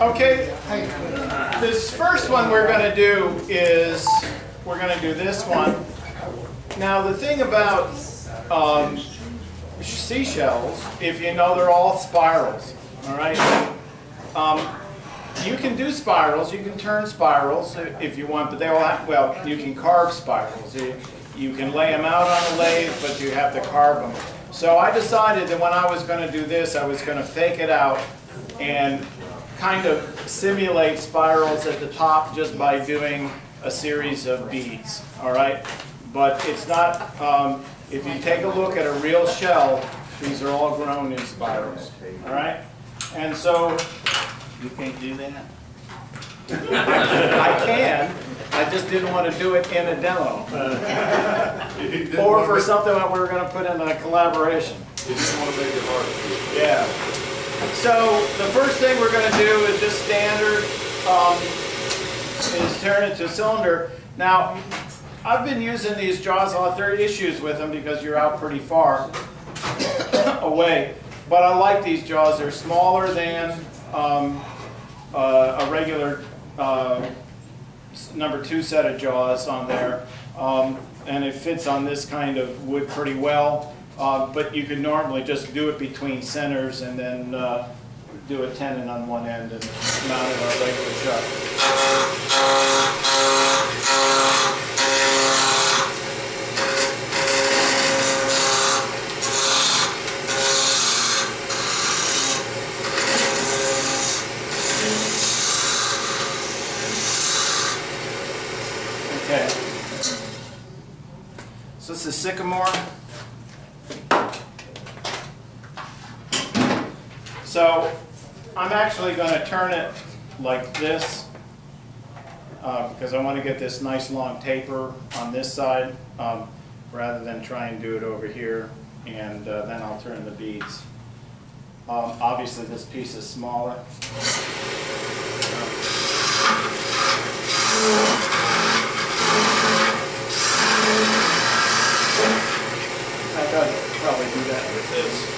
Okay, this first one we're going to do is, we're going to do this one. Now the thing about um, seashells, if you know they're all spirals, all right? Um, you can do spirals, you can turn spirals if you want, but they all have, well, you can carve spirals. You, you can lay them out on a lathe, but you have to carve them. So I decided that when I was going to do this, I was going to fake it out and kind of simulate spirals at the top just by doing a series of beads, all right? But it's not, um, if you take a look at a real shell, these are all grown in spirals, all right? And so You can't do that? I can, I just didn't want to do it in a demo. Or for something that we were going to put in a collaboration. You just want to make it hard. Yeah. So the first thing we're going to do is just standard, um, is turn it to cylinder. Now, I've been using these jaws a lot. There are issues with them because you're out pretty far away. But I like these jaws. They're smaller than um, uh, a regular uh, number two set of jaws on there. Um, and it fits on this kind of wood pretty well. Uh, but you could normally just do it between centers and then uh, do a tenon on one end and mount it on a regular chuck. Okay. So this is sycamore. So I'm actually going to turn it like this uh, because I want to get this nice long taper on this side um, rather than try and do it over here and uh, then I'll turn the beads. Um, Obviously this piece is smaller. I could probably do that with this.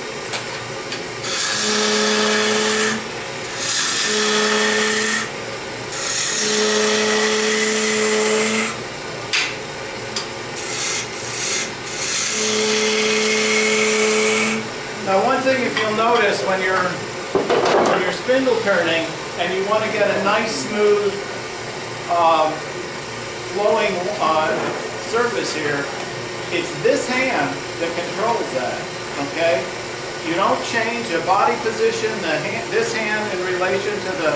Now, one thing if you'll notice when you're when you're spindle turning and you want to get a nice smooth um, flowing uh, surface here, it's this hand that controls that. Okay, you don't change the body position. The hand, this hand in relation to the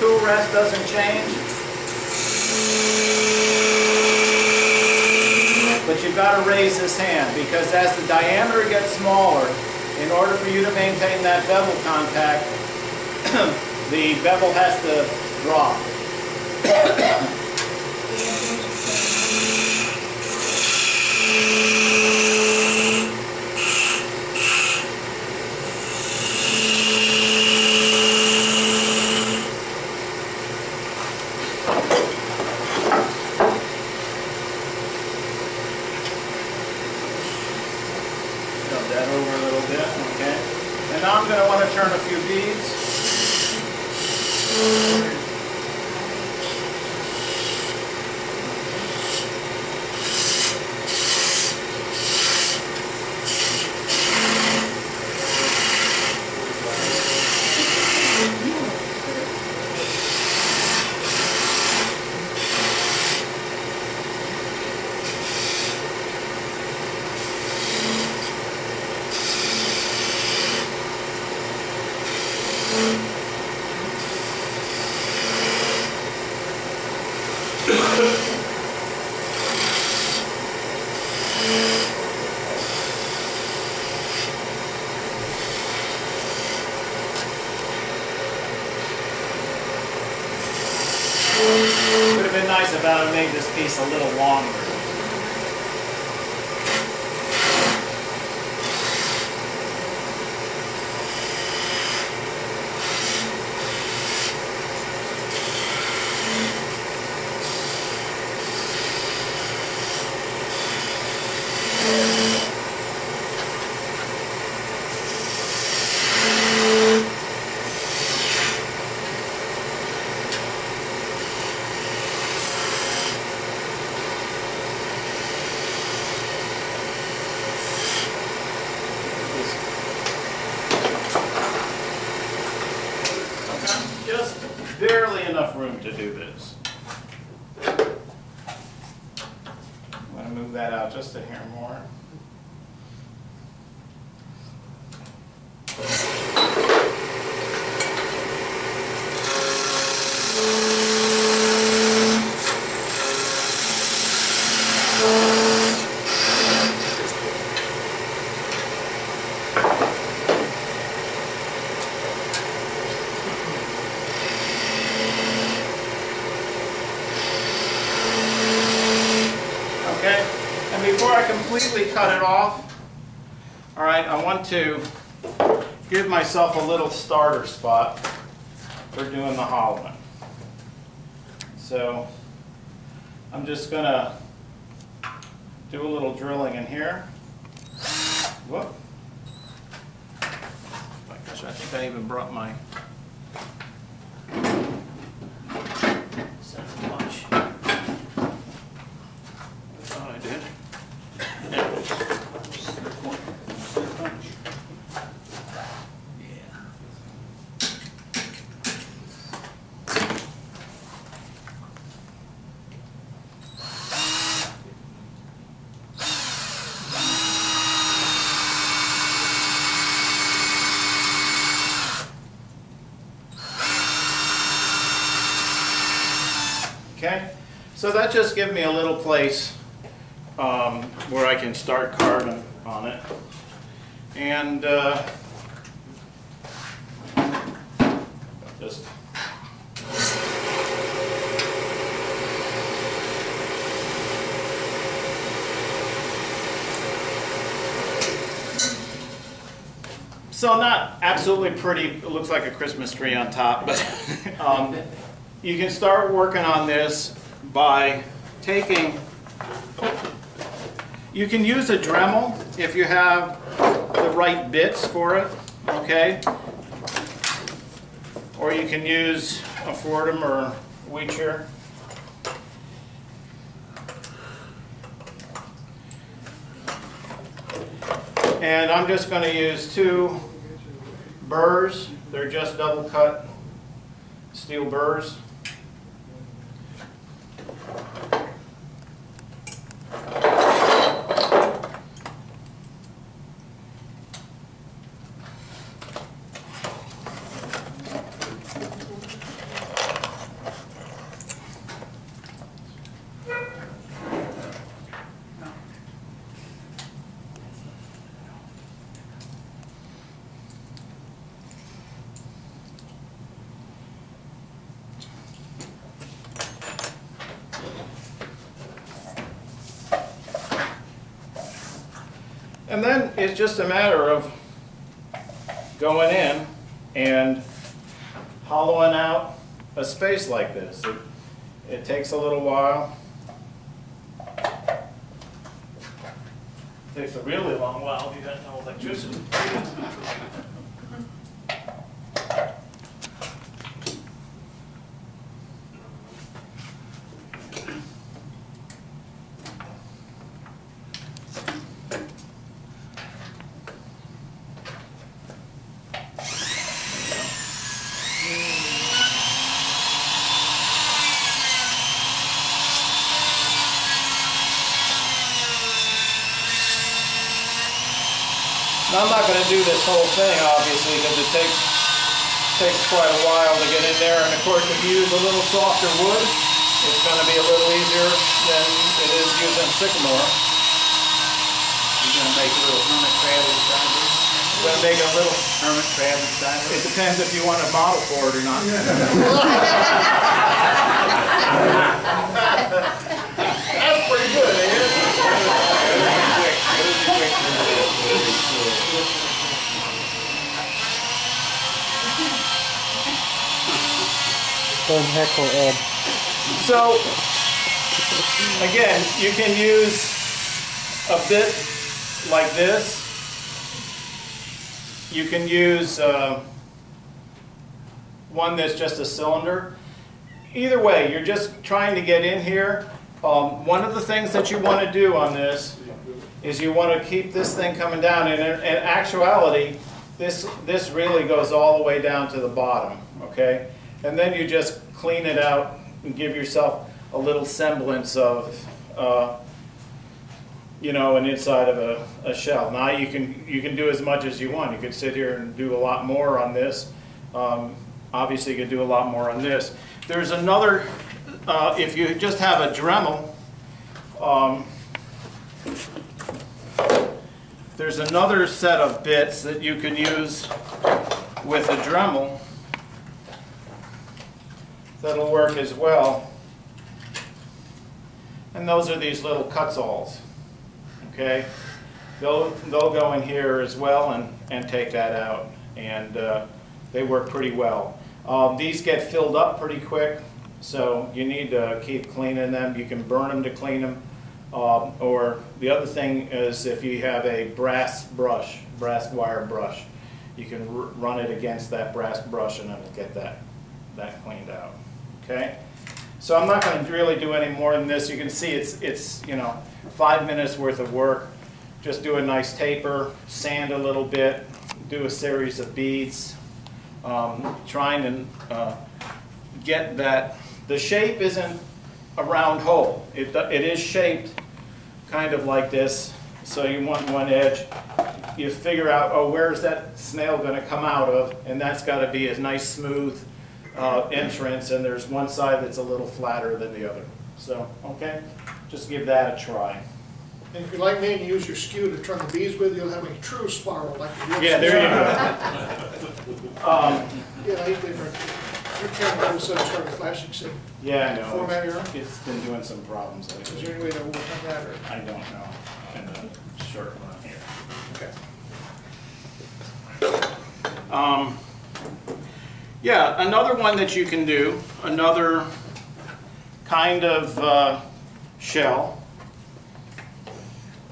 tool rest doesn't change. But you've got to raise this hand because as the diameter gets smaller, in order for you to maintain that bevel contact, the bevel has to drop. Rub that over a little bit, okay? And now I'm going to want to turn a few beads. Would have been nice if I had made this piece a little longer. Starter spot for doing the hollowing. So I'm just gonna do a little drilling in here. Whoop. I think I even brought my center punch. I thought I did. Okay, so that just gives me a little place um, where I can start carving on it. And uh, just so not absolutely pretty. It looks like a Christmas tree on top, but um, you can start working on this by taking you can use a Dremel if you have the right bits for it, okay? Or you can use a Foredom or Wecheer. And I'm just going to use two burrs. They're just double cut steel burrs. And then it's just a matter of going in and hollowing out a space like this. It, it takes a little while. It takes a really long while if you got no electricity. Now, I'm not going to do this whole thing, obviously, because it takes takes quite a while to get in there. And of course, if you use a little softer wood, it's going to be a little easier than it is using sycamore. You're gonna make a little hermit crab inside this? Going to make a little. Hermit crab inside It this? depends if you want a model for it or not. That's pretty good, ain't Don't heckle Ed. So, again, you can use a bit like this. You can use uh, one that's just a cylinder. Either way, you're just trying to get in here. Um, one of the things that you want to do on this is you want to keep this thing coming down. And in, in actuality, this, this really goes all the way down to the bottom, okay? And then you just clean it out and give yourself a little semblance of, uh, you know, an inside of a, a shell. Now you can, you can do as much as you want. You could sit here and do a lot more on this. Um, obviously, you could do a lot more on this. There's another, uh, if you just have a Dremel, um, there's another set of bits that you can use with a Dremel that'll work as well. And those are these little Kutzalls, okay? They'll, they'll go in here as well and, and take that out, and uh, they work pretty well. Um, These get filled up pretty quick, so you need to keep cleaning them. You can burn them to clean them. Um, Or the other thing is if you have a brass brush, brass wire brush, you can run it against that brass brush and it'll get that, that cleaned out, okay? So I'm not gonna really do any more than this. You can see it's, it's, you know, five minutes worth of work. Just do a nice taper, sand a little bit, do a series of beads, um, trying to uh, get that, the shape isn't a round hole. It, it is shaped kind of like this, so you want one edge. You figure out, oh, where's that snail gonna come out of? And that's gotta be a nice smooth uh, entrance, and there's one side that's a little flatter than the other. So, okay, just give that a try. And if you're like me and you use your skew to turn the bees with, you'll have a true spiral like the. Yeah, there you go. Um, Yeah, different. Your camera all of a sudden started flashing, so Yeah, I know. Format your own? It's been doing some problems lately. is there any way to work on that or? I don't know. And the short one here. Okay. Um, yeah, another one that you can do, another kind of uh, shell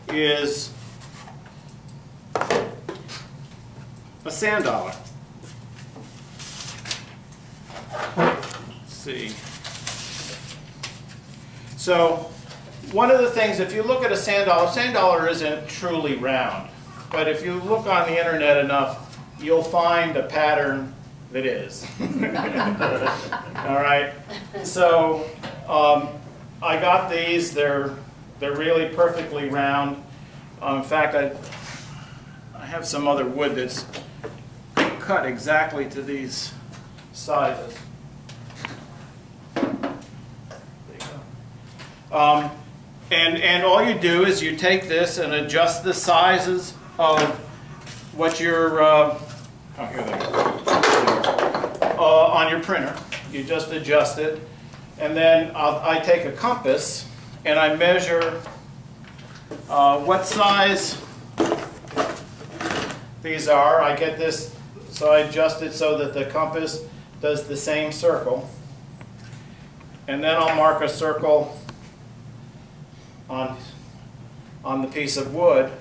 is a sand dollar. Let's see. So, one of the things, if you look at a sand dollar, sand dollar isn't truly round. But if you look on the internet enough, you'll find a pattern that is. All right. So um, I got these. They're they're really perfectly round. Uh, in fact, I I have some other wood that's cut exactly to these sizes. There you go. Um, and, and all you do is you take this and adjust the sizes of what your, uh, oh, here they go. Uh, on your printer. You just adjust it. And then I'll, I take a compass and I measure uh, what size these are. I get this, so I adjust it so that the compass does the same circle. And then I'll mark a circle on, on the piece of wood.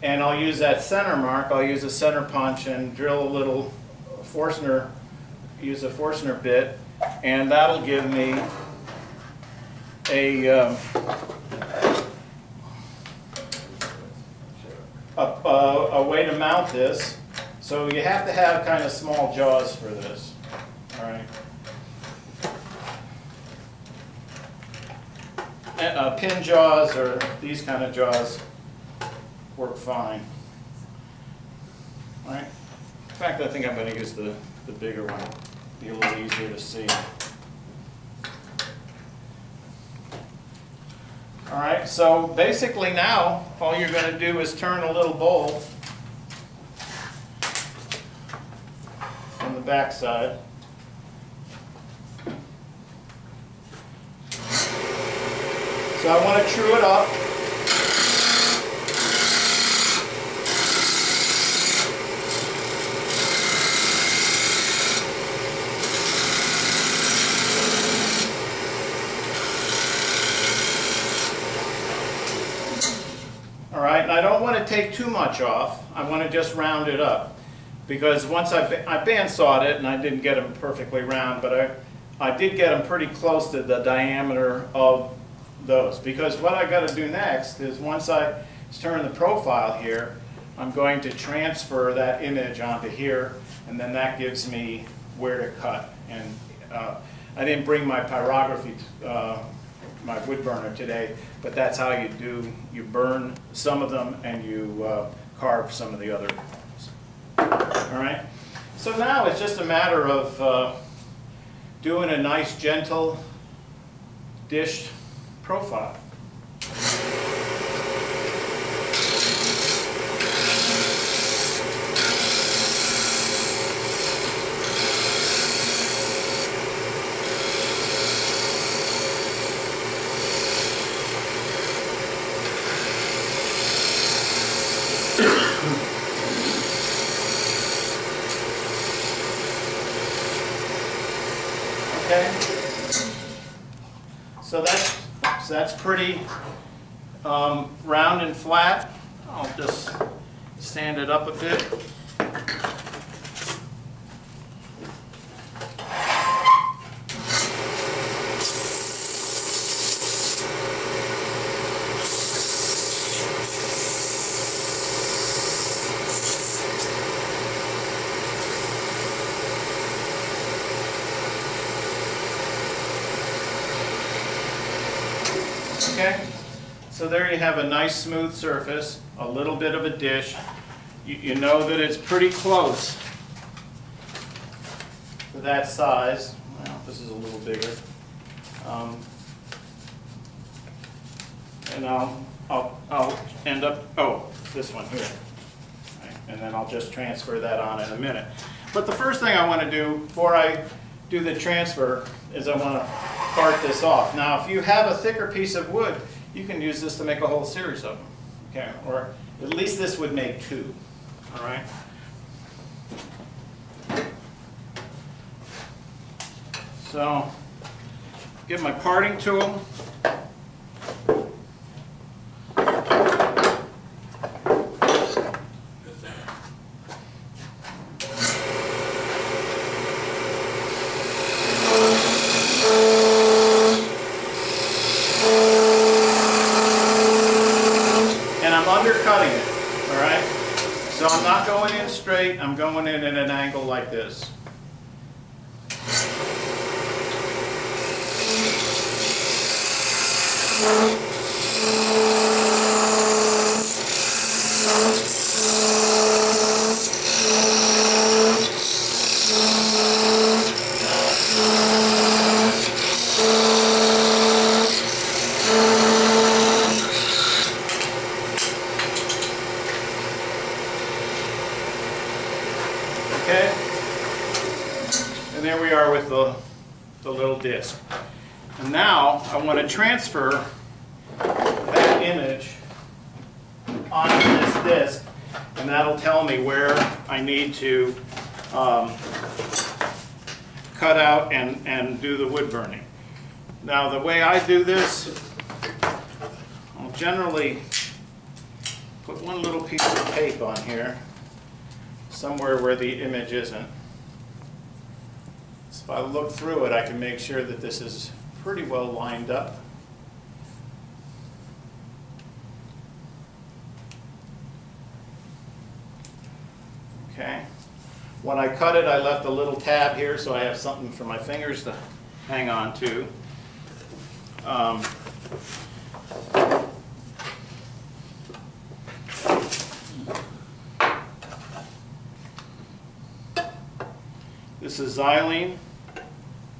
And I'll use that center mark, I'll use a center punch and drill a little Forstner, use a Forstner bit, and that'll give me a, um, a, a, a way to mount this. So you have to have kind of small jaws for this, all right? And, uh, pin jaws or these kind of jaws work fine. All right. In fact, I think I'm going to use the, the bigger one. Be a little easier to see. All right, so basically now, all you're going to do is turn a little bowl from the back side. So I want to true it up. All right, and I don't want to take too much off. I want to just round it up. Because once I, I bandsawed it and I didn't get them perfectly round, but I, I did get them pretty close to the diameter of those. Because what I got to do next is once I turn the profile here, I'm going to transfer that image onto here, and then that gives me where to cut. And uh, I didn't bring my pyrography, uh, my wood burner today, but that's how you do, you burn some of them and you uh, carve some of the other ones. All right? So now it's just a matter of uh, doing a nice gentle dish profile. Okay? So that's, so that's pretty um, round and flat. I'll just stand it up a bit. Okay, there you have a nice smooth surface, a little bit of a dish. You, you know that it's pretty close to that size. Well, this is a little bigger. Um, and I'll, I'll, I'll end up, oh, this one here. Right, And then I'll just transfer that on in a minute. But the first thing I want to do before I do the transfer is I want to part this off. Now, if you have a thicker piece of wood, you can use this to make a whole series of them. Okay, or at least this would make two. All right. So, get my parting tool. and I'm undercutting it, all right? So I'm not going in straight, I'm going in at an angle like this. Okay? And there we are with the, the little disc. And now I want transfer that image onto this disc, and that'll tell me where I need to um, cut out and, and do the wood burning. Now, the way I do this, I'll generally put one little piece of tape on here somewhere where the image isn't. So if I look through it, I can make sure that this is pretty well lined up. Okay. When I cut it, I left a little tab here so I have something for my fingers to hang on to. Um, This is xylene,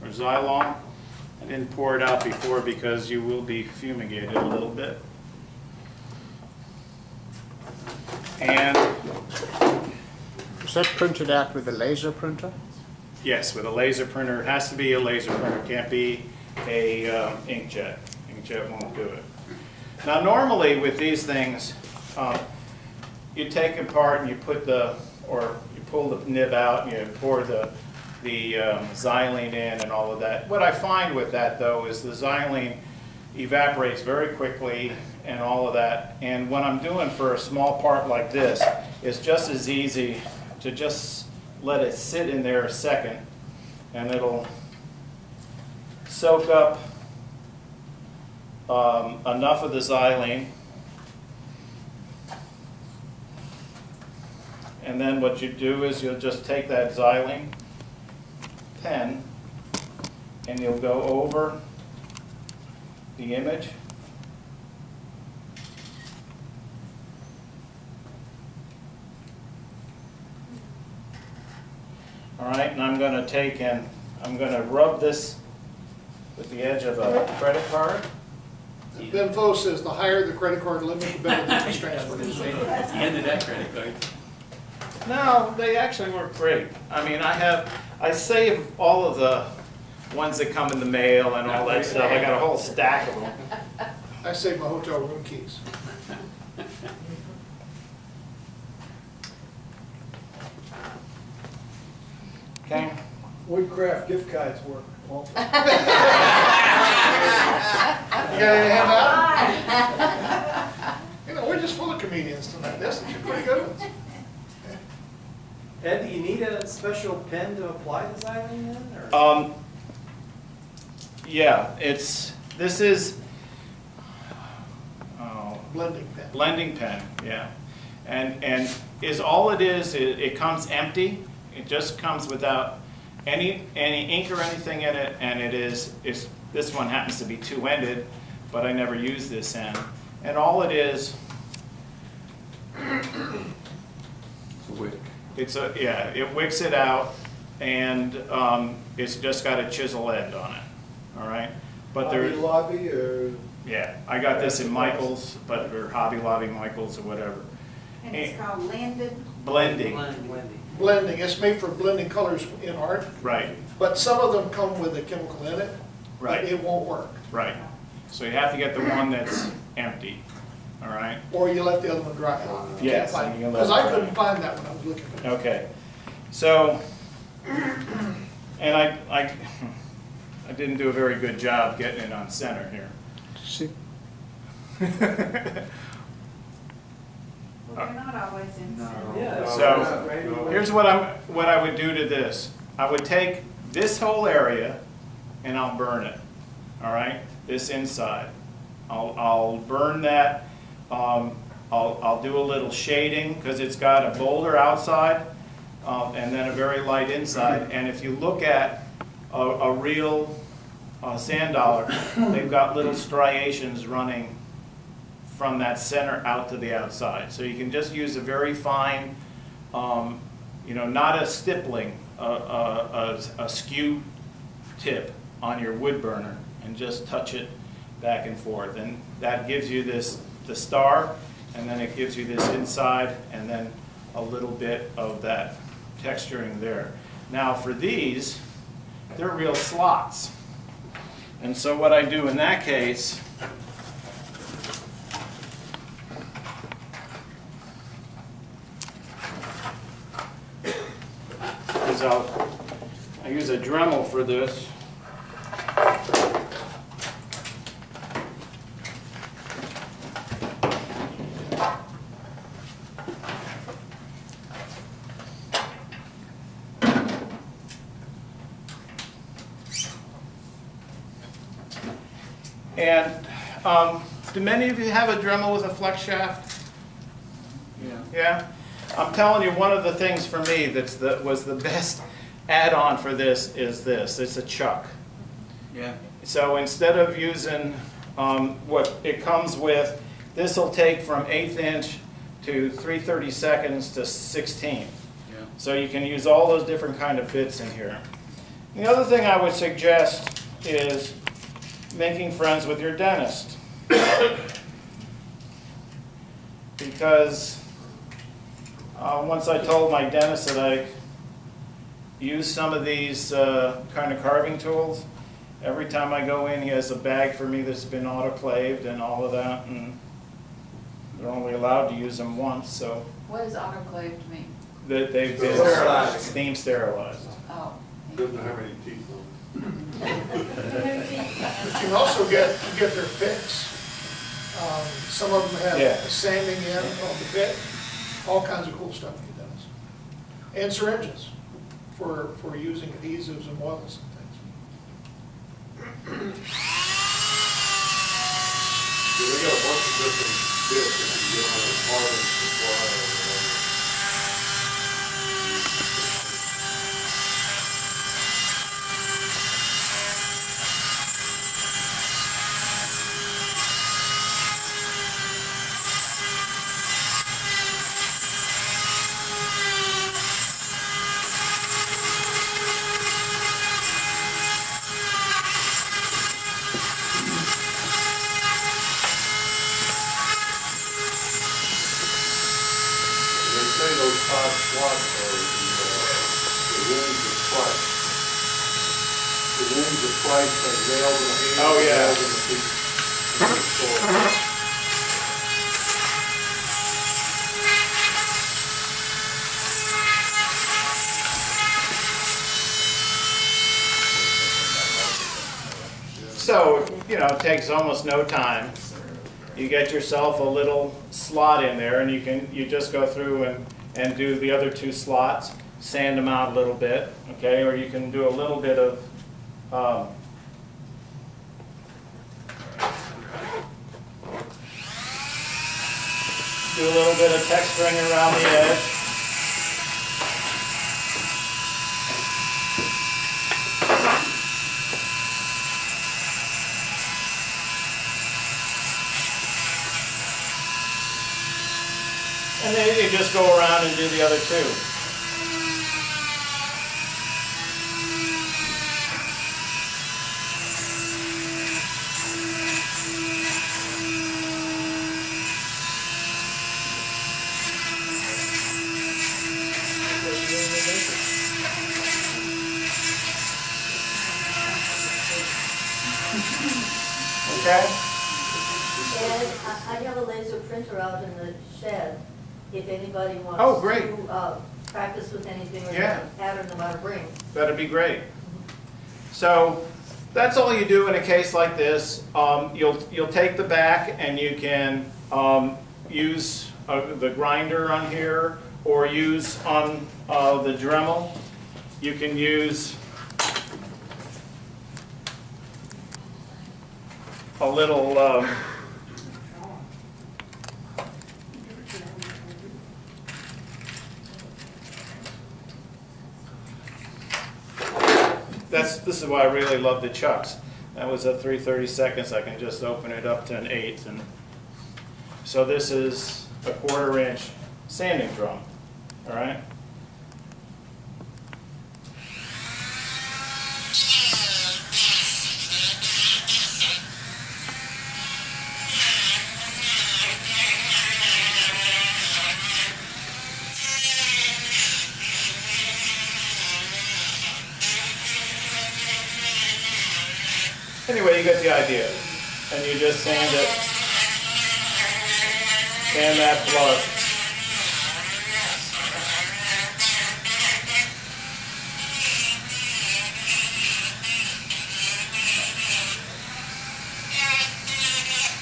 or xylol. I didn't pour it out before because you will be fumigated a little bit. And, Is that printed out with a laser printer? yes, with a laser printer, it has to be a laser printer, can't be a um, inkjet. Inkjet won't do it. Now, normally with these things, um, you take it apart and you put the, or you pull the nib out and you pour the, the um, xylene in and all of that. What I find with that though is the xylene evaporates very quickly and all of that. And what I'm doing for a small part like this is just as easy to just let it sit in there a second and it'll soak up um, enough of the xylene And then what you do is you'll just take that xylene pen and you'll go over the image. All right, and I'm gonna take and, I'm gonna rub this with the edge of a credit card. Ben Fo says the higher the credit card limit, the better the interest transfer. At the end of that credit card. No, they actually work great. I mean, I have, I save all of the ones that come in the mail and all that stuff. I got a whole stack of them. I save my hotel room keys. Okay? Woodcraft gift cards work. You got any handout? You know, we're just full of comedians tonight. This is pretty good ones. Ed, do you need a special pen to apply the xylene then, or? Um, yeah, it's, this is, oh, Blending pen. blending pen, yeah. And, and is all it is, it, it comes empty. It just comes without any, any ink or anything in it, and it is, it's, this one happens to be two-ended, but I never use this end. And all it is, It's a wick. It's a, yeah, it wicks it out, and, um, it's just got a chisel end on it, all right? But there. Hobby Lobby or? Yeah, I got this in Michael's, but, or Hobby Lobby Michael's or whatever. And it's called landed, Blending, Blending. Blending, it's made for blending colors in art, right, but some of them come with a chemical in it. but Right. It won't work. right. So you have to get the one that's empty, all right? Or you let the other one dry out. if you can't Yes, find and you it. let Because I dry. couldn't find that when I was looking for it. Okay, so, and I, I, I didn't do a very good job getting it on center here. See, they're not always in center. Yeah. So, Here's what I'm, what I would do to this. I would take this whole area and I'll burn it, all right? This inside. I'll, I'll burn that, um, I'll, I'll do a little shading because it's got a bolder outside, um, and then a very light inside. And if you look at a, a real, uh, sand dollar, they've got little striations running from that center out to the outside. So you can just use a very fine, um, you know, not a stippling, a, a, a, a skew tip on your wood burner and just touch it back and forth. And that gives you this, the star, and then it gives you this inside, and then a little bit of that texturing there. Now for these, they're real slots. And so what I do in that case is I'll, I use a Dremel for this. And um, many of you have a Dremel with a flex shaft? Yeah. Yeah? I'm telling you, one of the things for me that's the, was the best add-on for this is this. It's a chuck. Yeah. So instead of using um, what it comes with, this will take from eighth inch to 330 seconds to 16th. Yeah. So you can use all those different kind of bits in here. The other thing I would suggest is making friends with your dentist. Because uh, once I told my dentist that I use some of these uh, kind of carving tools, every time I go in, he has a bag for me that's been autoclaved and all of that, and they're only allowed to use them once, so What does autoclaved mean? that they've been Sterilized. steam sterilized. Oh. Doesn't have any teeth on But you can also get, you get their picks. Um, Some of them have Yeah. a sanding in on the pick, all kinds of cool stuff he does. And syringes for, for using adhesives and oils and things. Yeah, they got a bunch of different bits, if you get on a hard supply or whatever. say those five slots are the, uh, the rooms of Christ. The rooms of Christ are in the. Oh, yeah. In the feet. And the sword. So, you know, it takes almost no time. You get yourself a little slot in there and you can, you just go through and, and do the other two slots, sand them out a little bit, okay? Or you can do a little bit of, um, do a little bit of texturing around the edge. And then you just go around and do the other two. Okay? And I I have a laser printer out in the shed, if anybody wants. Oh, great. To, uh, practice with anything or Yeah. pattern they want to bring. That'd be great. So that's all you do in a case like this. Um, you'll, you'll take the back and you can um, use uh, the grinder on here or use on uh, the Dremel. You can use a little um, That's, this is why I really love the chucks. That was at 330 seconds, I can just open it up to an eighth and, so this is a quarter inch sanding drum, all right? Anyway, you get the idea. And you just sand it. Sand that plug.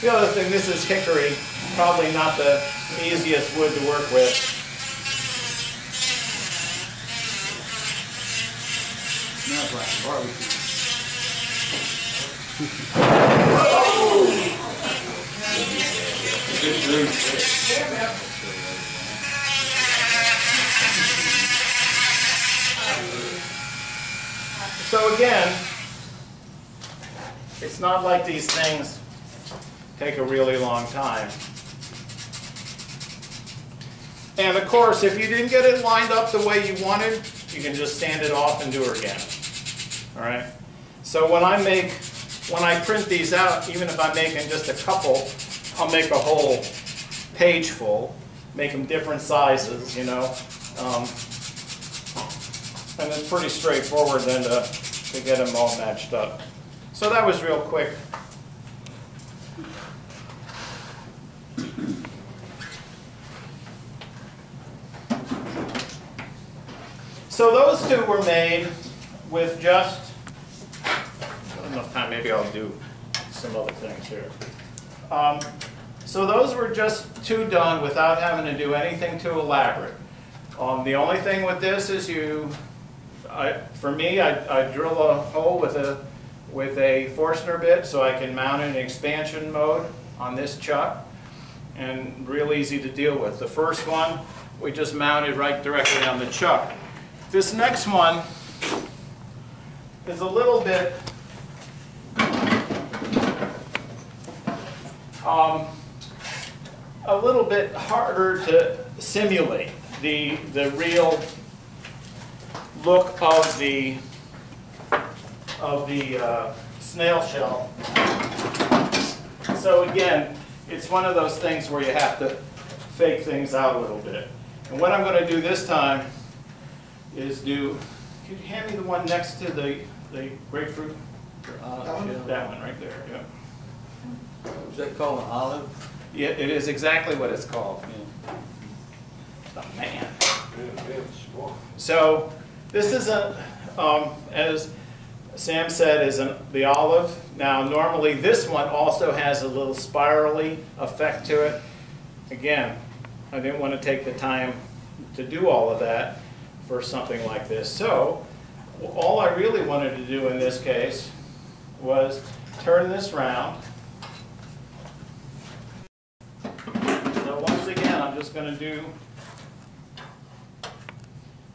The other thing, this is hickory, probably not the easiest wood to work with. Smells like barbecue. Good food. So again, it's not like these things take a really long time. And of course, if you didn't get it lined up the way you wanted, you can just stand it off and do it again. All right? So when I make, when I print these out, even if I'm making just a couple, I'll make a whole page full, make them different sizes, you know? Um, and it's pretty straightforward then to, to get them all matched up. So that was real quick. So those two were made with just, enough time, maybe I'll do some other things here. Um, So those were just two done without having to do anything too elaborate. Um, The only thing with this is you, I, for me, I, I drill a hole with a, with a Forstner bit so I can mount it in expansion mode on this chuck. And real easy to deal with. The first one, we just mounted right directly on the chuck. This next one is a little bit, um, a little bit harder to simulate the, the real look of the, of the uh, snail shell. So again, it's one of those things where you have to fake things out a little bit. And what I'm gonna do this time is do, could you hand me the one next to the, the grapefruit? Olive That one? shell. That one right there, yeah. Is that called an olive? Yeah, it is exactly what it's called. Yeah. Oh, man. Yeah, yeah, it's small. So this is a, um, as Sam said, is an, the olive. Now normally this one also has a little spirally effect to it. Again, I didn't want to take the time to do all of that for something like this. So all I really wanted to do in this case was turn this round. So once again, I'm just going to do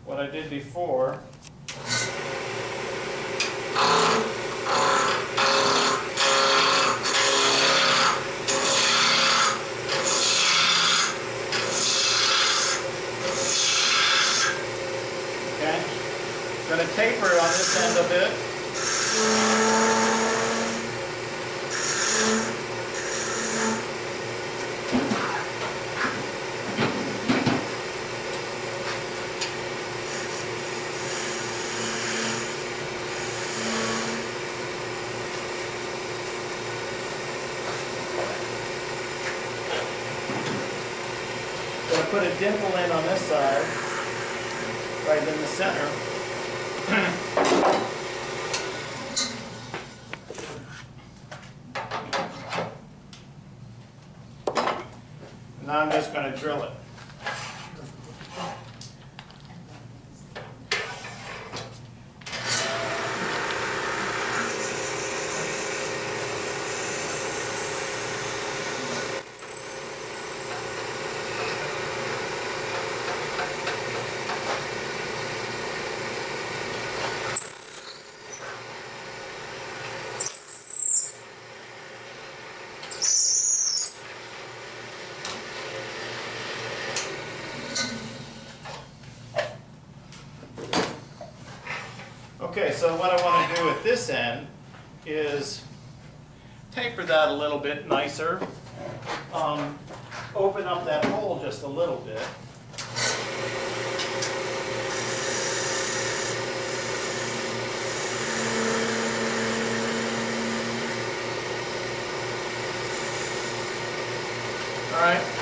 what I did before. Okay, gonna taper it on this end a bit. Gonna put a dimple in on this side, right in the center. I'm just gonna drill it. Okay, so what I want to do at this end is taper that a little bit nicer. Um, open up that hole just a little bit. All right.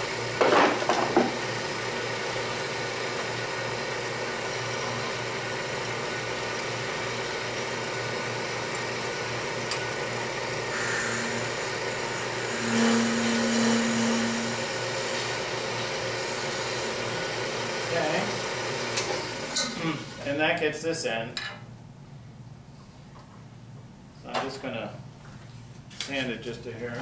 Okay. This end. So I'm just gonna sand it just to here.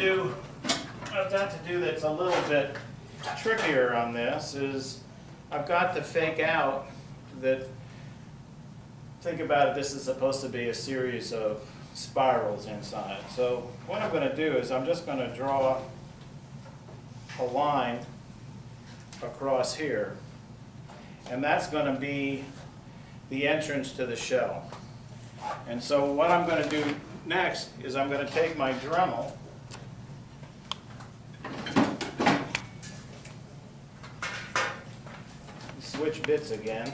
Do, I've got to do that's a little bit trickier on this is I've got to fake out that, think about it, this is supposed to be a series of spirals inside. So what I'm gonna do is I'm just gonna draw a line across here. And that's gonna be the entrance to the shell. And so what I'm gonna do next is I'm gonna take my Dremel switch bits again.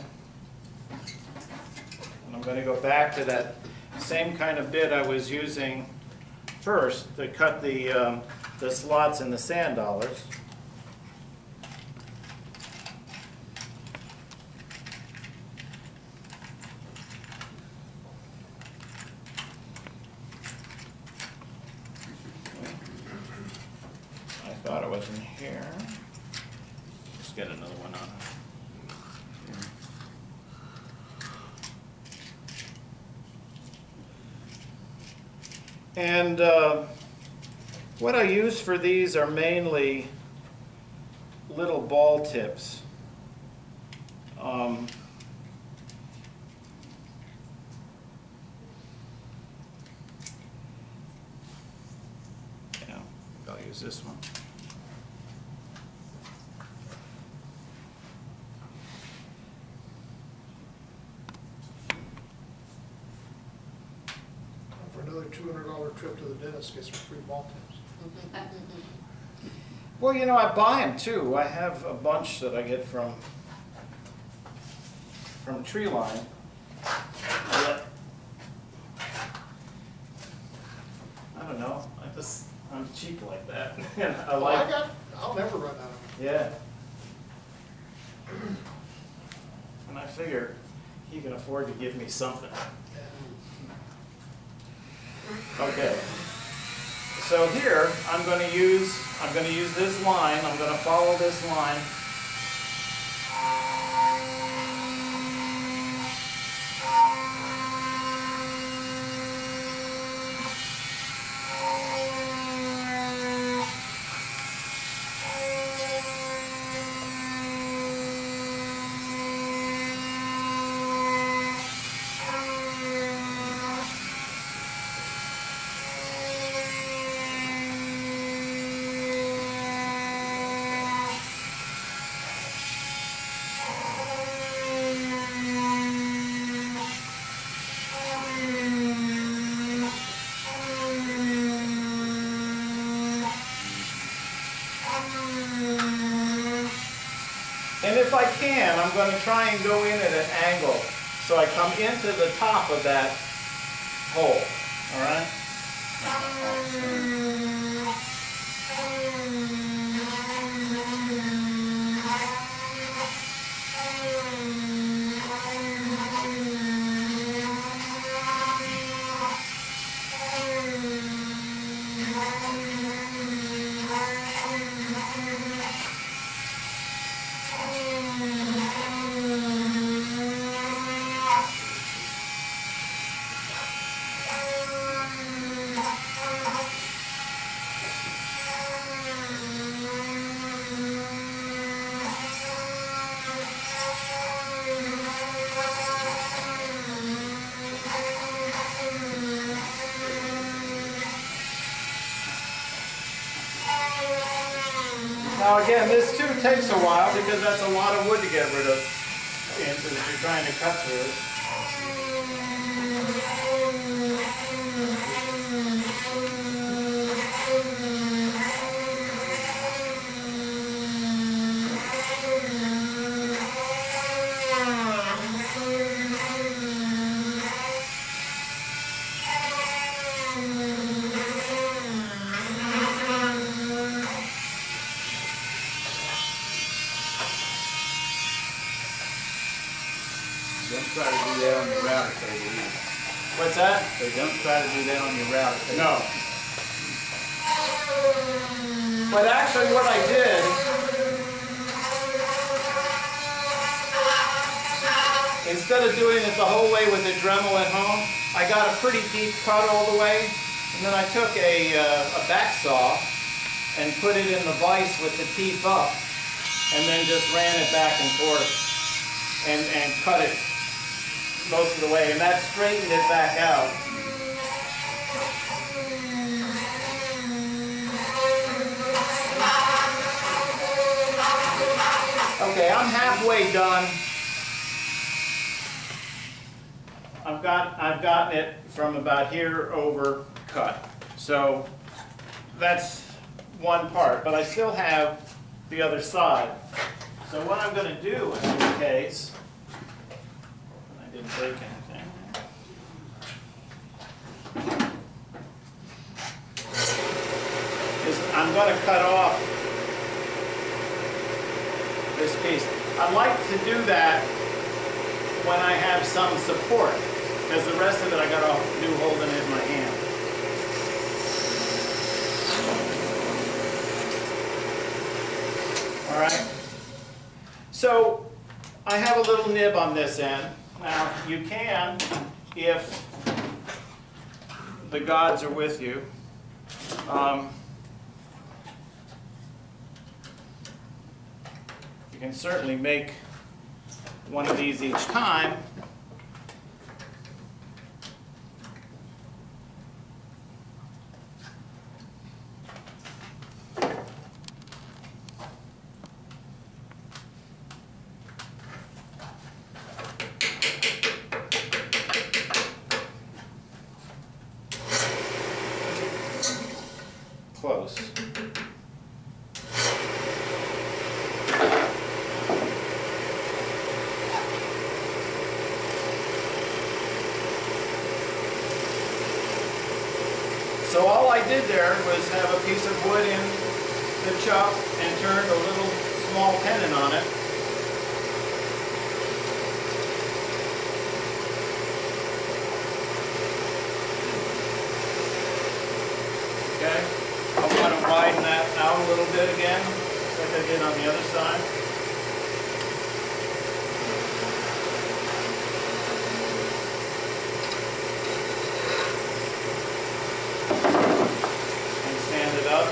And I'm gonna go back to that same kind of bit I was using first to cut the, um, the slots in the sand dollars. I thought it was in here. Let's get another one on. And uh, what I use for these are mainly little ball tips. Um, yeah, I'll use this one. For another two hundred dollar trip to the dentist, get some free ball tips. Well, you know, I buy them too. I have a bunch that I get from, from Treeline. But, I don't know, I just, I'm cheap like that. I Oh, I like, got, I'll never run out of Them. yeah. And I figure he can afford to give me something. Okay. So here, I'm gonna use, I'm gonna use this line, I'm gonna follow this line. And if I can, I'm gonna try and go in at an angle. So I come into the top of that hole, all right? Now again, this too takes a while because that's a lot of wood to get rid of. And as you're trying to cut through it. Don't try to do that on your router table either. What's that? So don't try to do that on your table. No. But actually what I did instead of doing it the whole way with the Dremel at home, I got a pretty deep cut all the way. And then I took a, uh, a back saw and put it in the vise with the teeth up. And then just ran it back and forth and, and cut it most of the way. And that straightened it back out. Okay, I'm halfway done. I've got, I've gotten it from about here over cut. So that's one part, but I still have the other side. So what I'm gonna do in this case, I didn't break anything. Is I'm gonna cut off this piece. I like to do that when I have some support, because the rest of it I gotta do holding in my hand. All right. So I have a little nib on this end. Now you can, if the gods are with you, um, you can certainly make one of these each time. Close. So all I did there was have a piece of wood in the chuck and turned a little small pennant on it. Okay, I'm going to widen that out a little bit again, just like I did on the other side. And stand it up.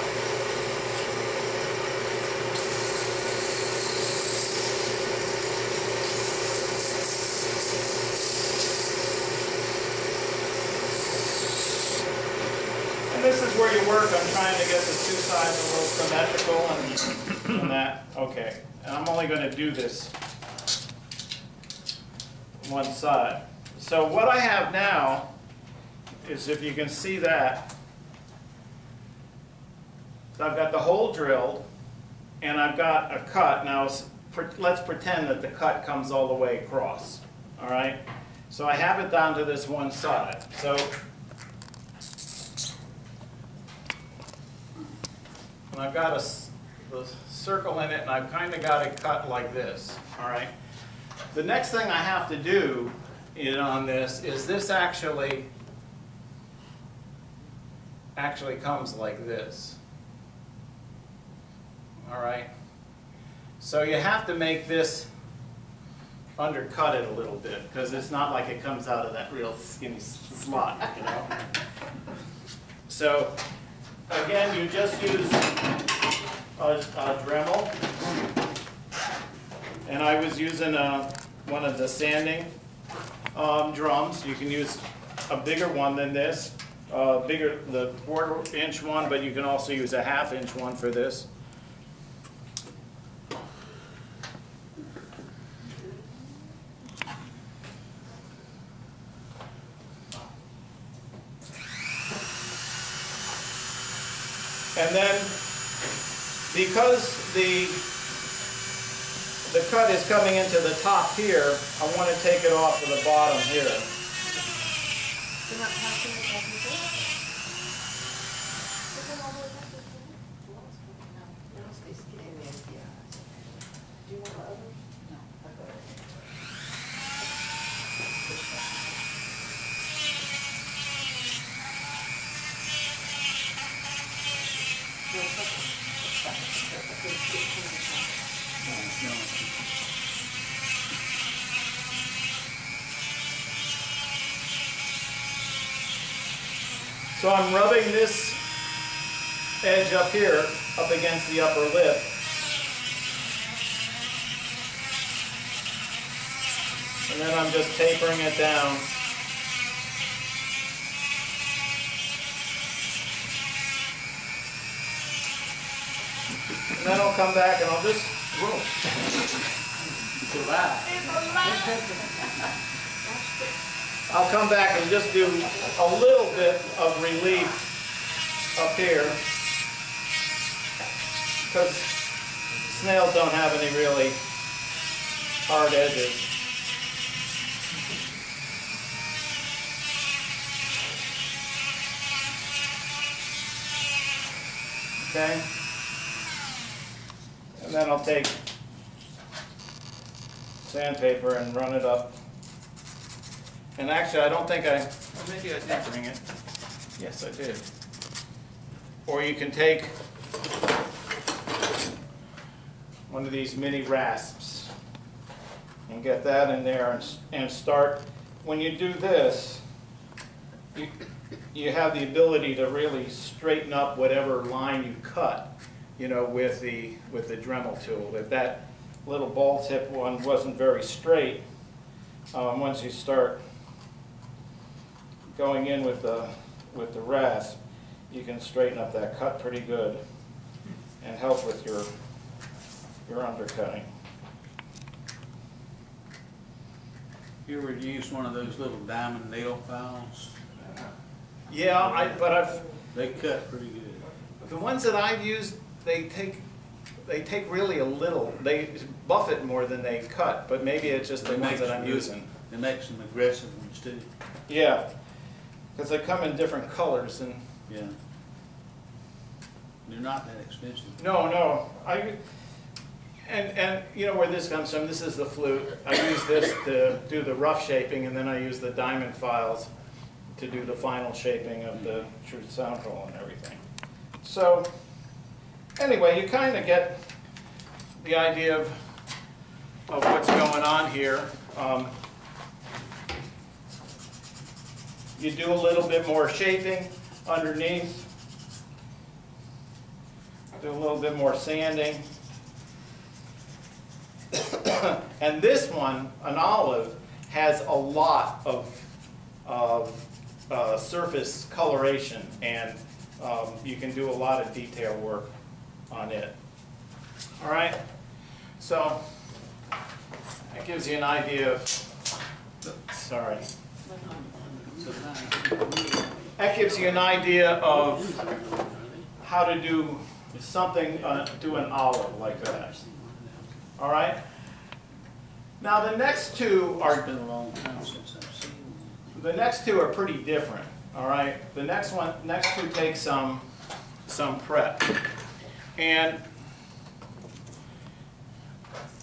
And this is where you work on trying to get the two sides a little symmetrical and, and that. Okay, and I'm only going to do this one side. So what I have now is if you can see that, so I've got the hole drilled and I've got a cut. Now let's pretend that the cut comes all the way across. All right? So I have it down to this one side. So and I've got a, the circle in it and I've kind of got it cut like this. All right? The next thing I have to do in on this is this actually actually comes like this. All right? So you have to make this undercut it a little bit because it's not like it comes out of that real skinny slot, you know? So again, you just use a, a Dremel. And I was using a, one of the sanding um, drums. You can use a bigger one than this, uh, bigger, the quarter inch one, but you can also use a half inch one for this. And then, because the, the cut is coming into the top here, I want to take it off of the bottom here. 私も食べてる。So I'm rubbing this edge up here up against the upper lip. And then I'm just tapering it down. And then I'll come back and I'll just, whoa. I'll come back and just do a little bit of relief up here. Because snails don't have any really hard edges. Okay? And then I'll take sandpaper and run it up. And actually, I don't think I, or maybe I did bring it. Yes, I did. Or you can take one of these mini rasps and get that in there and, and start, when you do this, you, you have the ability to really straighten up whatever line you cut, you know, with the, with the Dremel tool. If that little ball tip one wasn't very straight, um, once you start going in with the, with the rasp, you can straighten up that cut pretty good and help with your, your undercutting. You ever use one of those little diamond nail files? Yeah, I, but I've, They cut pretty good. the ones that I've used, they take, they take really a little, they buff it more than they cut, but maybe it's just the ones that I'm using. They make some aggressive ones too, Yeah, because they come in different colors and, yeah. They're not that expensive. no, no, I, and, and you know where this comes from, this is the flute. I use this to do the rough shaping and then I use the diamond files to do the final shaping of the true sound hole and everything. So, anyway, you kind of get the idea of, of what's going on here. Um, You do a little bit more shaping underneath. Do a little bit more sanding. And this one, an olive, has a lot of, of uh, surface coloration and um, you can do a lot of detail work on it. All right? So, that gives you an idea of, sorry. That gives you an idea of how to do something, uh, do an olive like that. All right? Now, the next two are, the next two are pretty different, all right? The next one, next two take some, some prep. And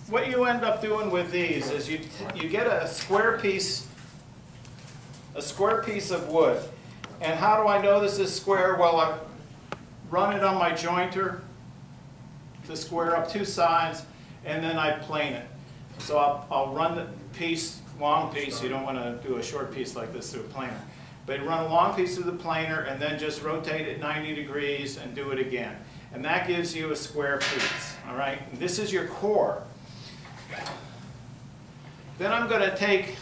what you end up doing with these is you, you get a square piece, a square piece of wood. And how do I know this is square? Well, I run it on my jointer to square up two sides, and then I plane it. So I'll, I'll run the piece, long piece, you don't want to do a short piece like this through a planer. But run a long piece through the planer and then just rotate it 90 degrees and do it again. And that gives you a square piece, all right? And This is your core. Then I'm going to take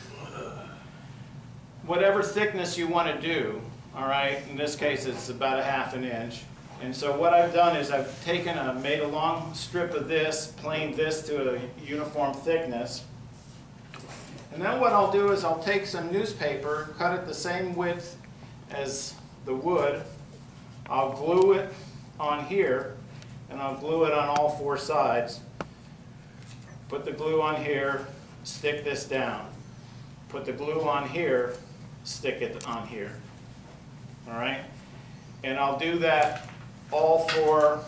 whatever thickness you want to do, all right? In this case, it's about a half an inch. And so what I've done is I've taken a, made a long strip of this, planed this to a uniform thickness. And then what I'll do is I'll take some newspaper, cut it the same width as the wood. I'll glue it on here, and I'll glue it on all four sides. Put the glue on here, stick this down. Put the glue on here, stick it on here. All right? And I'll do that all for,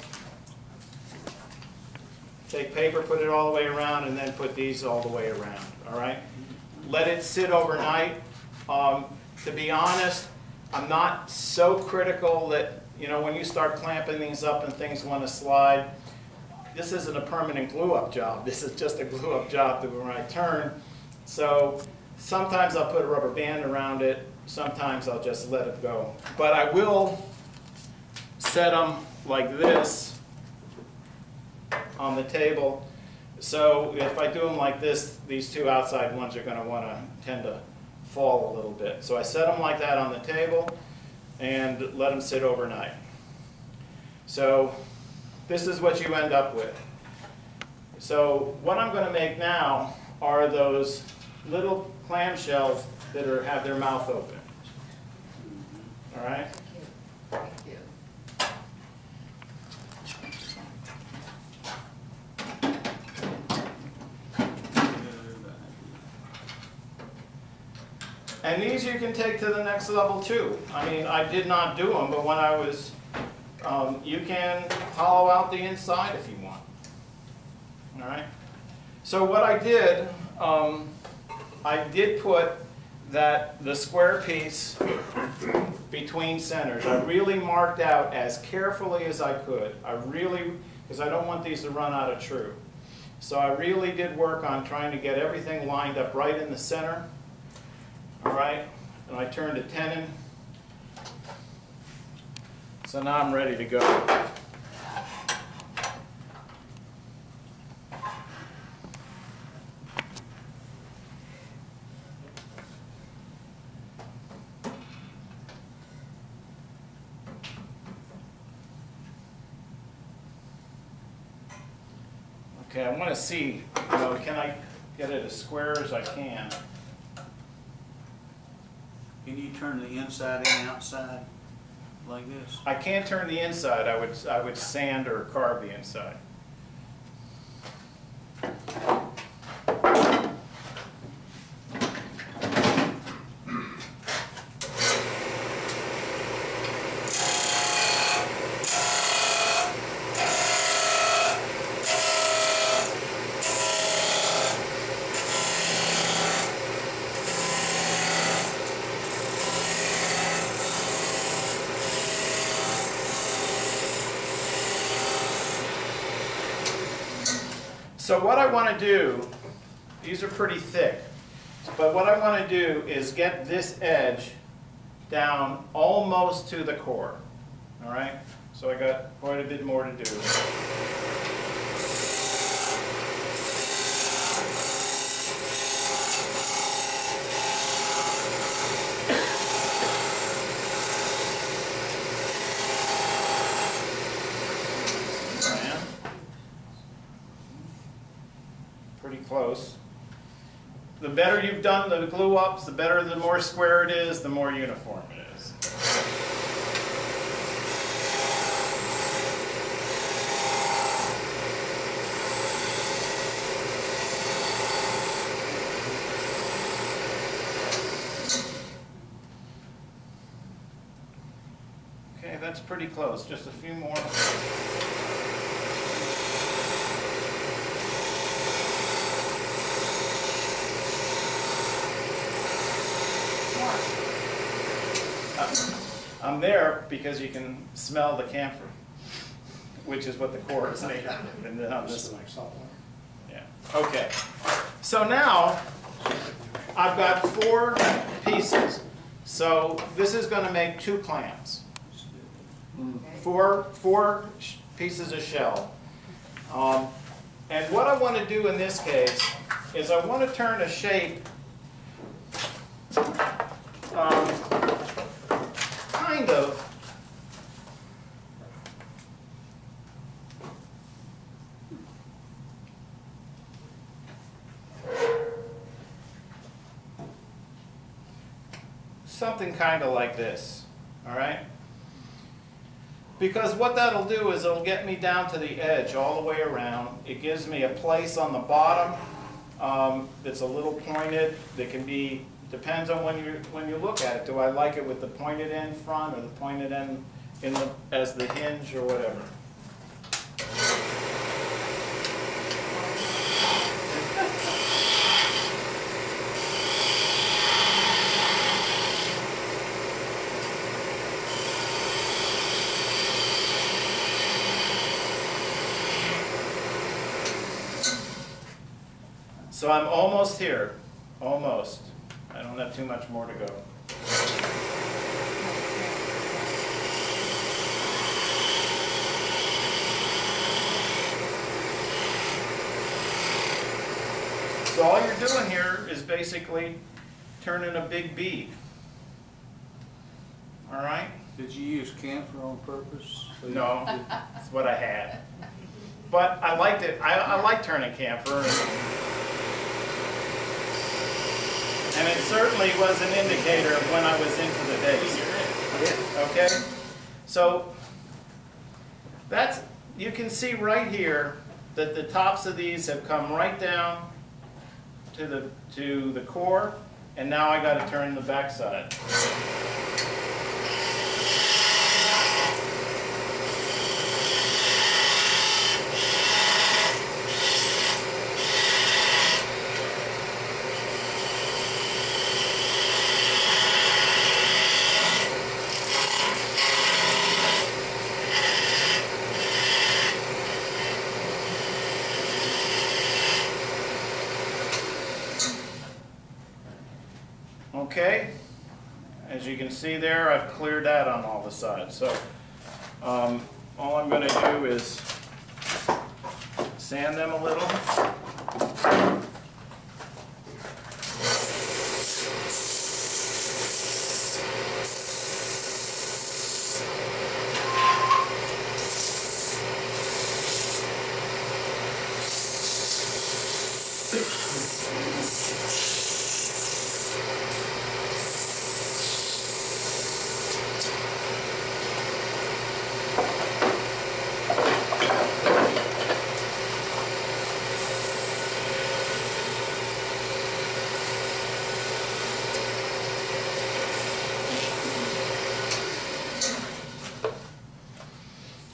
take paper, put it all the way around, and then put these all the way around, all right? Let it sit overnight. Um, to be honest, I'm not so critical that, you know, when you start clamping things up and things want to slide, this isn't a permanent glue-up job. This is just a glue-up job that when I turn. So Sometimes I'll put a rubber band around it, sometimes I'll just let it go. But I will set them like this on the table. So if I do them like this, these two outside ones are gonna wanna tend to fall a little bit. So I set them like that on the table and let them sit overnight. So this is what you end up with. So what I'm gonna make now are those little clamshells that are, have their mouth open. All right? And these you can take to the next level too. I mean, I did not do them, but when I was, um, you can hollow out the inside if you want. All right? So what I did, um, I did put that, the square piece between centers. I really marked out as carefully as I could. I really, because I don't want these to run out of true. So I really did work on trying to get everything lined up right in the center. All right, and I turned a tenon. So now I'm ready to go. Okay, I want to see, you know, can I get it as square as I can? Can you turn the inside and outside like this? I can't turn the inside, I would, I would sand or carve the inside. So what I want to do, these are pretty thick, but what I want to do is get this edge down almost to the core, all right? So I got quite a bit more to do. There I am. Pretty close. The better you've done the glue ups, the better, the more square it is, the more uniform it is. Okay, that's pretty close. Just a few more. I'm there because you can smell the camphor, which is what the core is made out of, and then on this one. Yeah, okay. So now, I've got four pieces. So this is gonna make two clams. Four, four pieces of shell. Um, and what I wanna do in this case is I wanna turn a shape um, kind of. Something kind of like this, all right? Because what that'll do is it'll get me down to the edge all the way around. It gives me a place on the bottom um, that's a little pointed, that can be, depends on when you, when you look at it. Do I like it with the pointed end front or the pointed end in the, as the hinge or whatever? So I'm almost here, almost. Have too much more to go. So all you're doing here is basically turning a big bead. All right? Did you use camphor on purpose? So No, it's what I had. But I liked it, I, I like turning camphor. And- it certainly was an indicator of when I was into the days. Okay? So, that's, you can see right here that the tops of these have come right down to the, to the core, and now I gotta turn the backside. Okay, as you can see there, I've cleared that on all the sides, so, um, all I'm gonna do is sand them a little.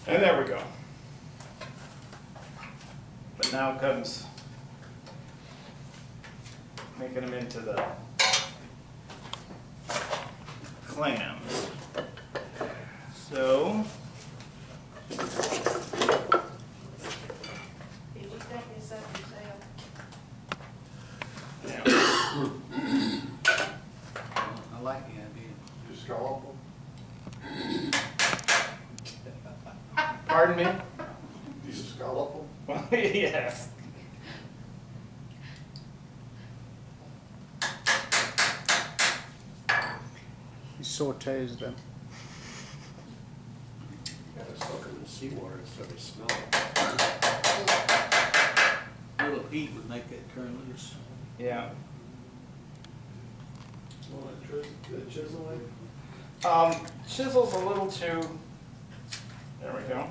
And there we go. Now comes making them into the clams. So, Did you think this up yourself? yeah. I like the idea. You scallop them? pardon me? You scallop them? Well, yes. He sautés them. Gotta soak them in seawater so they smell. A little heat would make that turn loose. Yeah. Want a chisel? Um, chisel's a little too, there we go.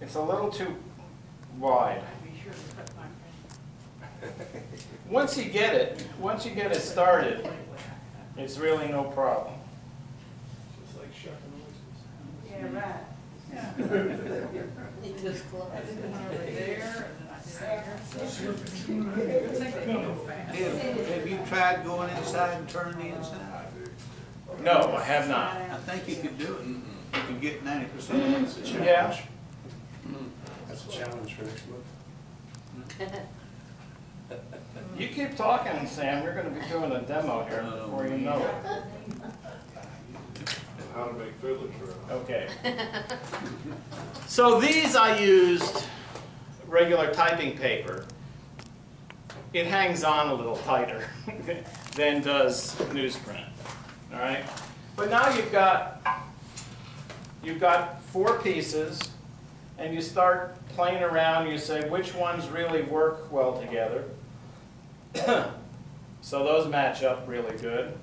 It's a little too wide. Be sure to put my Once you get it, once you get it started, it's really no problem. Just like shucking oysters. Yeah, right. Yeah. It just close. I did one over there, and then I did here. It's like they go fast. Have have you tried going inside and turning the inside? No, I have not. I think you could do it. You could get ninety percent. Yeah, That's a challenge for next month. You keep talking, Sam, we're gonna be doing a demo here before you know it. How to make. Okay. So these I used regular typing paper. It hangs on a little tighter than does newsprint, all right? But now you've got, you've got four pieces, and you start playing around, you say which ones really work well together. So those match up really good.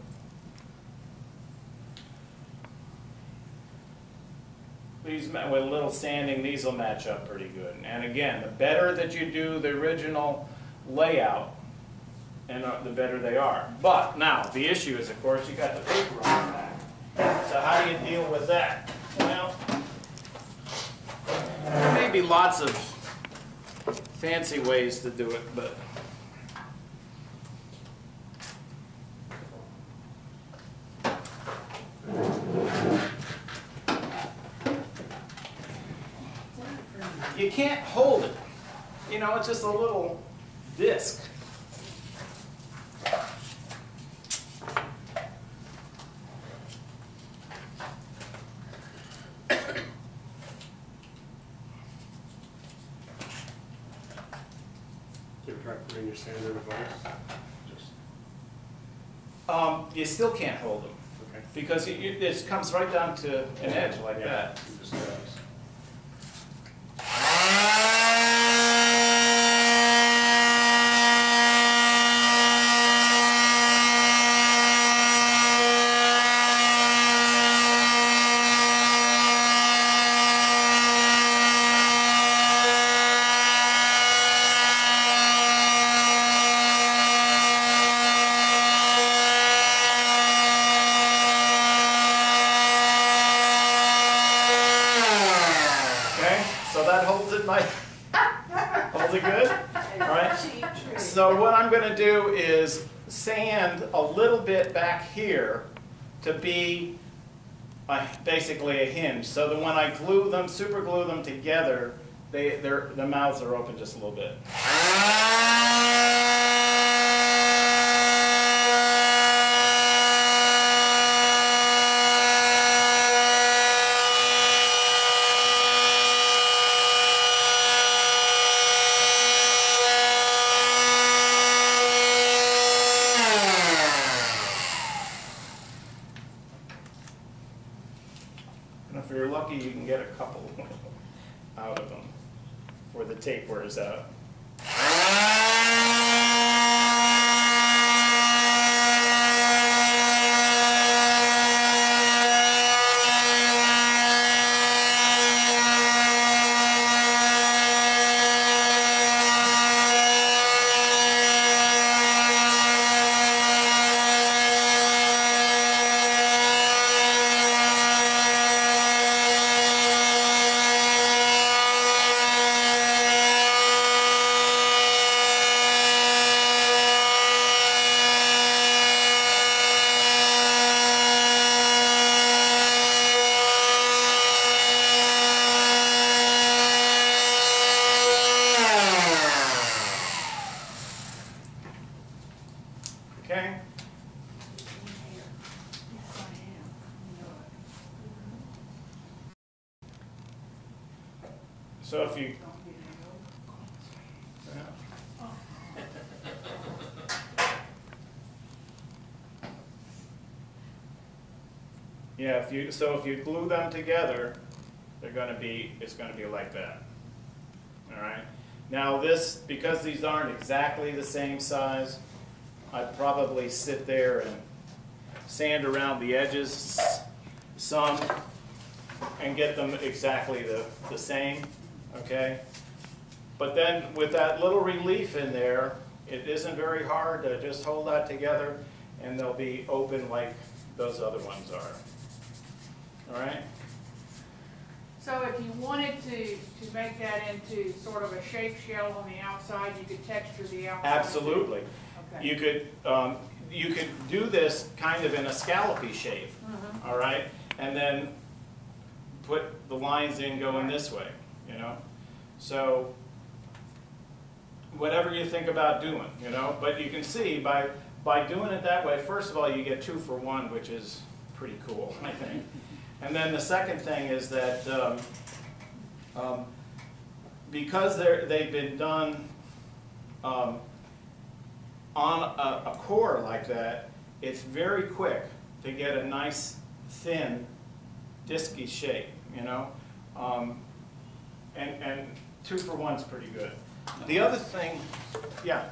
These, with a little sanding, these will match up pretty good. And again, the better that you do the original layout, and uh, the better they are. But now, the issue is, of course, you got the paper on the back. So how do you deal with that? Well, there may be lots of fancy ways to do it, but can't hold it. You know, it's just a little disc. Um, you still can't hold them. Okay. Because it, it, comes right down to an edge like yeah. that. Basically a hinge, so that when I glue them, super glue them together, they, the mouths are open just a little bit. And if you're lucky, you can get a couple out of them before the tape wears out. Okay? So if you. Yeah, if you, so if you glue them together, they're gonna be, it's gonna be like that. All right? Now this, because these aren't exactly the same size, I'd probably sit there and sand around the edges some and get them exactly the, the same, okay? But then with that little relief in there, it isn't very hard to just hold that together and they'll be open like those other ones are. All right? So if you wanted to, to make that into sort of a shape shell on the outside, you could texture the outside? Absolutely. Okay. You could, um, you could do this kind of in a scallopy shape, Mhm. all right? And then put the lines in going this way, you know? So, whatever you think about doing, you know? But you can see by, by doing it that way, first of all, you get two for one, which is pretty cool, I think. And then the second thing is that, um, um, because they've been done, um, on a, a core like that, it's very quick to get a nice, thin, disky shape, you know? Um, and, and two for one's pretty good. The other thing, yeah,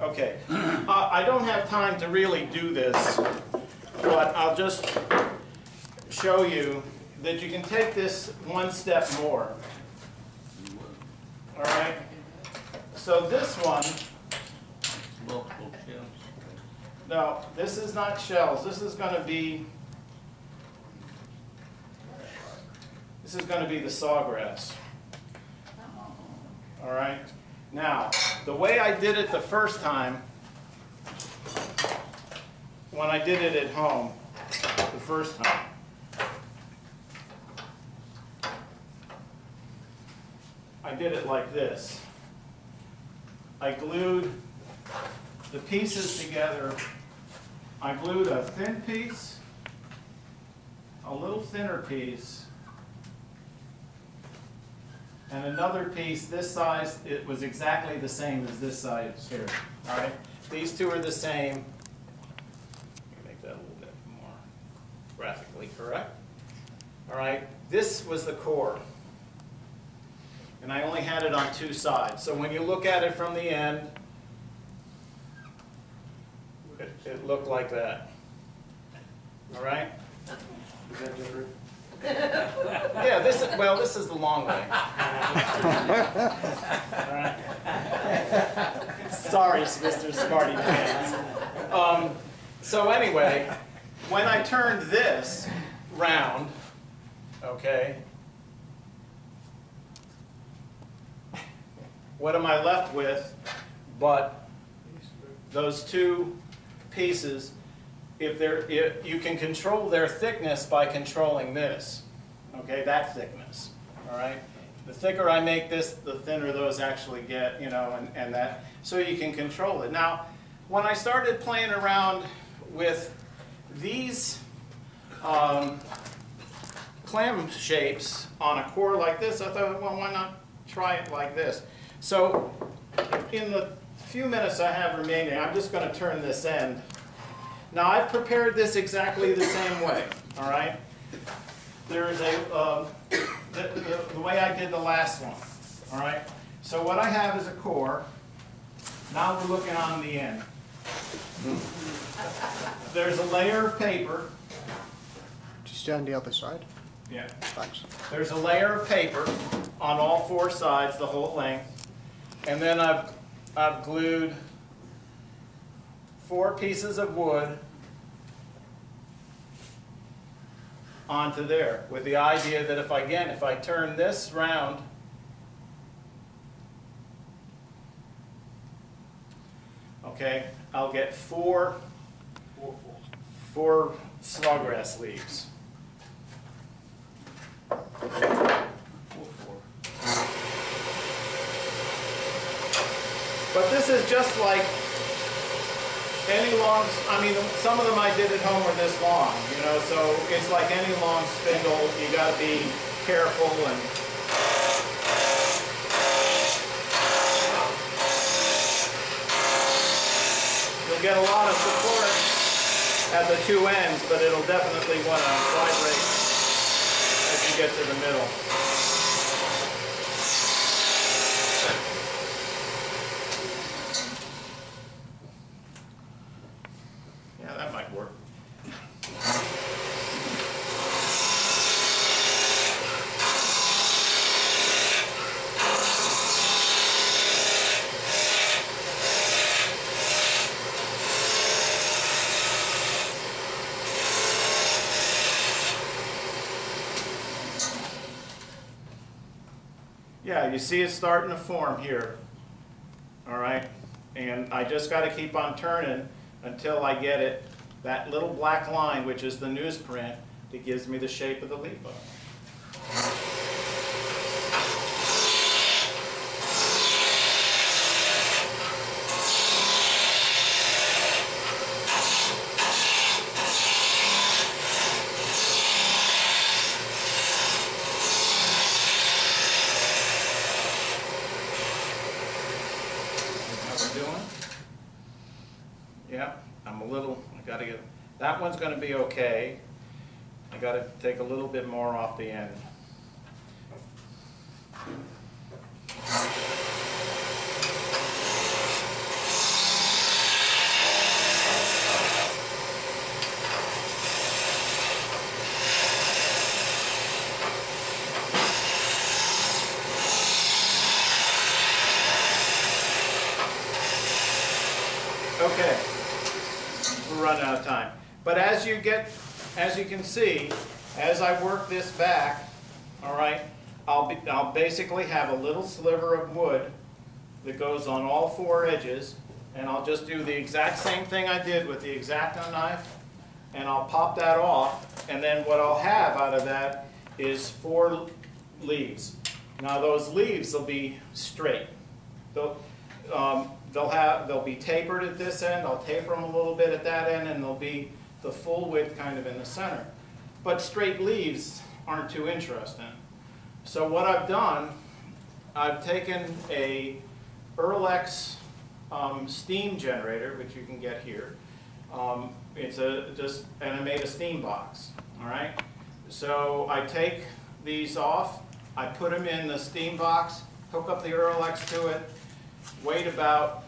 okay. Uh, I don't have time to really do this, but I'll just show you that you can take this one step more. All right? So this one, Multiple shells. No, this is not shells, this is gonna be, this is gonna be the sawgrass. All right? Now, the way I did it the first time, when I did it at home, the first time, did it like this. I glued the pieces together, I glued a thin piece, a little thinner piece, and another piece this size, it was exactly the same as this size here, all right? These two are the same. Make that a little bit more graphically correct. All right, this was the core. And I only had it on two sides, so when you look at it from the end, it, it looked like that. All right? Is that different? Yeah, this, is well, this is the long way. All right. Sorry, Mr. Smarty Pants. Um, so anyway, when I turned this round, okay, what am I left with but those two pieces if they're, if, you can control their thickness by controlling this, okay, that thickness, all right? The thicker I make this, the thinner those actually get, you know, and, and that, so you can control it. Now, when I started playing around with these um, clam shapes on a core like this, I thought, well, why not try it like this? So, in the few minutes I have remaining, I'm just going to turn this end now, I've prepared this exactly the same way, all right? There is a, um, the, the, the way I did the last one, all right? So what I have is a core. Now we're looking on the end. There's a layer of paper. Just on the other side. Yeah. Thanks. There's a layer of paper on all four sides, the whole length. And then I've, I've glued four pieces of wood onto there with the idea that if I, again, if I turn this round, okay, I'll get four, four sawgrass leaves. But this is just like any long, I mean, some of them I did at home were this long, you know, so it's like any long spindle, you gotta be careful and. You'll get a lot of support at the two ends, but it'll definitely want to vibrate as you get to the middle. Yeah, that might work. Yeah, you see it starting to form here. All right? And I just got to keep on turning until I get it, that little black line, which is the newsprint, that gives me the shape of the leaf. How we doing? Yeah, I'm a little, I gotta get, one's gonna be okay. I gotta take a little bit more off the end. Okay, we're running out of time. But as you get, as you can see, as I work this back, all right, I'll be, I'll basically have a little sliver of wood that goes on all four edges, and I'll just do the exact same thing I did with the X-Acto knife, and I'll pop that off, and then what I'll have out of that is four leaves. Now those leaves will be straight. They'll, um, they'll have, they'll be tapered at this end, I'll taper them a little bit at that end, and they'll be the full width kind of in the center. But straight leaves aren't too interesting. So what I've done I've taken a Earlex um, steam generator, which you can get here. Um, It's a, just, and I made a steam box, all right? So I take these off, I put them in the steam box, hook up the Earlex to it, wait about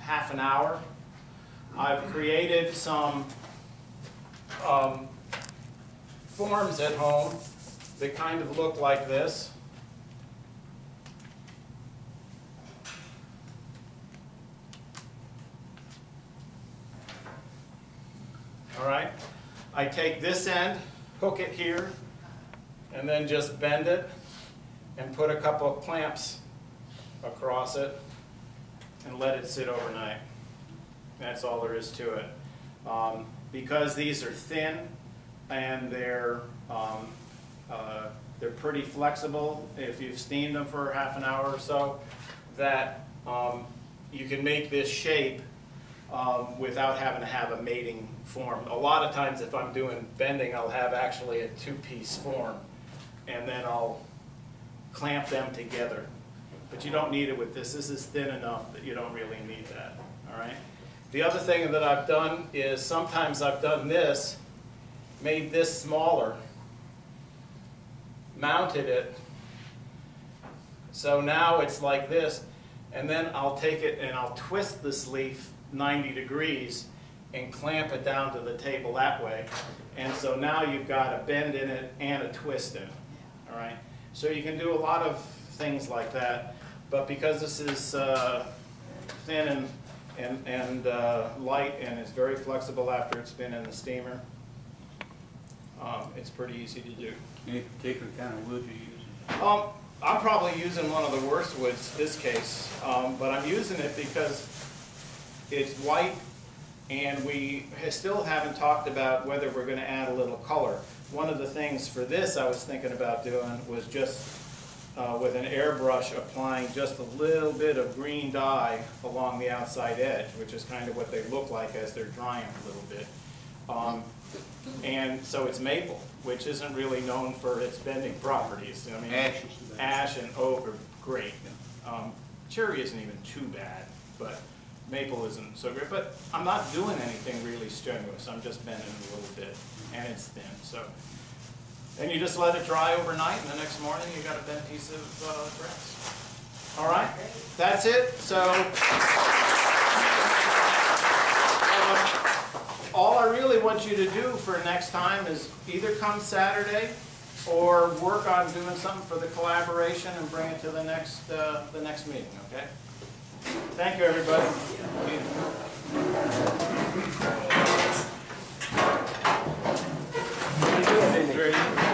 half an hour. I've created some um, forms at home that kind of look like this. All right, I take this end, hook it here, and then just bend it and put a couple of clamps across it and let it sit overnight. That's all there is to it. Um, because these are thin and they're, um, uh, they're pretty flexible, if you've steamed them for half an hour or so, that um, you can make this shape um, without having to have a mating form. A lot of times if I'm doing bending, I'll have actually a two-piece form, and then I'll clamp them together. But you don't need it with this. This is thin enough that you don't really need that, all right? The other thing that I've done is sometimes I've done this, made this smaller, mounted it, so now it's like this, and then I'll take it and I'll twist this leaf 90 degrees and clamp it down to the table that way. And so now you've got a bend in it and a twist in it, all right? So you can do a lot of things like that, but because this is uh, thin and, and, and uh, light and is very flexible after it's been in the steamer, um, it's pretty easy to do. Any particular kind of wood you use? Um, I'm probably using one of the worst woods this case, um, but I'm using it because it's white and we still haven't talked about whether we're gonna add a little color. One of the things for this I was thinking about doing was just, uh, with an airbrush, applying just a little bit of green dye along the outside edge, which is kind of what they look like as they're drying a little bit. Um, and so it's maple, which isn't really known for its bending properties. I mean, Ash is the best. Ash and oak are great. Um, cherry isn't even too bad, but maple isn't so great. But I'm not doing anything really strenuous. I'm just bending a little bit, and it's thin. So, and you just let it dry overnight, and the next morning you got a bent piece of uh, grass. All right, that's it. So um, all I really want you to do for next time is either come Saturday or work on doing something for the collaboration and bring it to the next uh, the next meeting. Okay. Thank you, everybody. Thank you. Thank you.